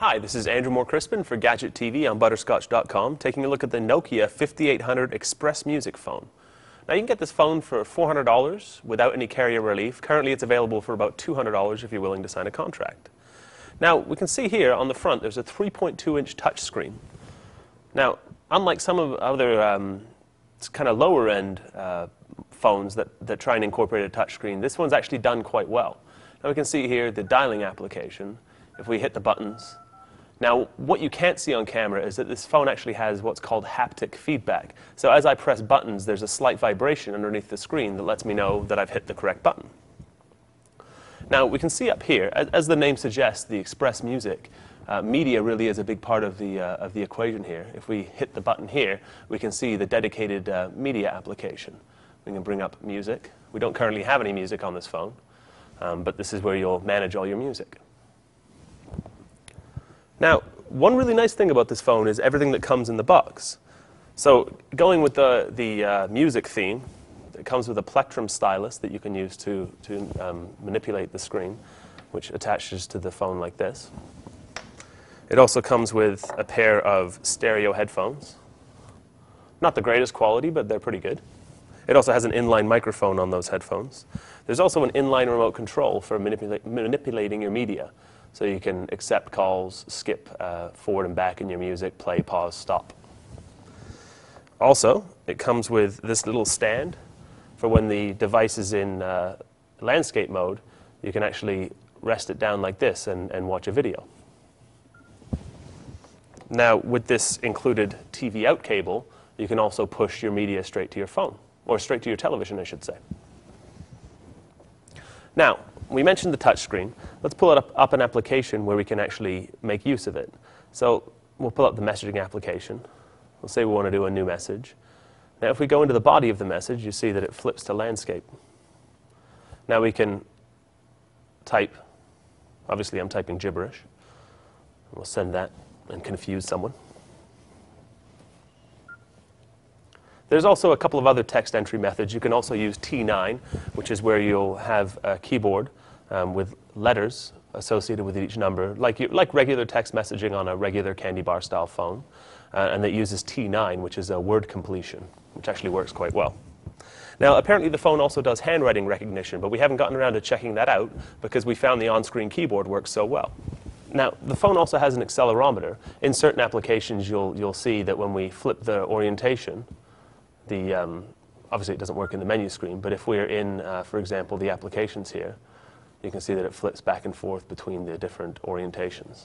Hi, this is Andrew Moore Crispin for Gadget TV on Butterscotch.com, taking a look at the Nokia 5800 XpressMusic phone. Now you can get this phone for $400 without any carrier relief. Currently it's available for about $200 if you're willing to sign a contract. Now we can see here on the front there's a 3.2 inch touchscreen. Now unlike some of other um, kind of lower end uh, phones that, that try and incorporate a touchscreen, this one's actually done quite well. Now we can see here the dialing application. If we hit the buttons, now, what you can't see on camera is that this phone actually has what's called haptic feedback. So as I press buttons, there's a slight vibration underneath the screen that lets me know that I've hit the correct button. Now, we can see up here, as, the name suggests, the XpressMusic, uh, media really is a big part of the, uh, of the equation here. If we hit the button here, we can see the dedicated uh, media application. We can bring up music. We don't currently have any music on this phone, um, but this is where you'll manage all your music. Now, one really nice thing about this phone is everything that comes in the box. So going with the, the uh, music theme, it comes with a plectrum stylus that you can use to, to um, manipulate the screen, which attaches to the phone like this. It also comes with a pair of stereo headphones. Not the greatest quality, but they're pretty good. It also has an inline microphone on those headphones. There's also an inline remote control for manipula manipulating your media. So you can accept calls, skip uh, forward and back in your music, play, pause, stop. Also, it comes with this little stand for when the device is in uh, landscape mode, you can actually rest it down like this and, and watch a video. Now, with this included TV out cable, you can also push your media straight to your phone, or straight to your television, I should say. Now, we mentioned the touchscreen. Let's pull up, up an application where we can actually make use of it. So we'll pull up the messaging application. We'll say we want to do a new message. Now, if we go into the body of the message, you see that it flips to landscape. Now we can type. Obviously, I'm typing gibberish. We'll send that and confuse someone. There's also a couple of other text entry methods. You can also use T9, which is where you'll have a keyboard um, with letters associated with each number, like, you, like regular text messaging on a regular candy bar style phone. Uh, and that uses T9, which is a word completion, which actually works quite well. Now, apparently the phone also does handwriting recognition, but we haven't gotten around to checking that out because we found the on-screen keyboard works so well. Now, the phone also has an accelerometer. In certain applications, you'll, you'll see that when we flip the orientation, the, um, obviously it doesn't work in the menu screen, but if we're in, uh, for example, the applications here, you can see that it flips back and forth between the different orientations.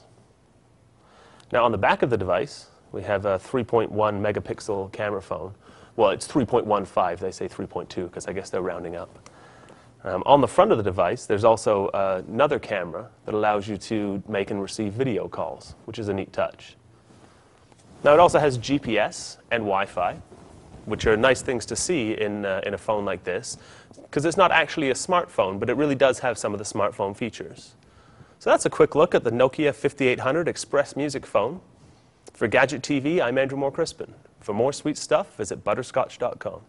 Now on the back of the device, we have a 3.1 megapixel camera phone. Well, it's 3.15. They say 3.2 because I guess they're rounding up. Um, on the front of the device, there's also uh, another camera that allows you to make and receive video calls, which is a neat touch. Now it also has GPS and Wi-Fi, which are nice things to see in, uh, in a phone like this, because it's not actually a smartphone, but it really does have some of the smartphone features. So that's a quick look at the Nokia 5800 XpressMusic phone. For Gadget TV, I'm Andrew Moore Crispin. For more sweet stuff, visit butterscotch.com.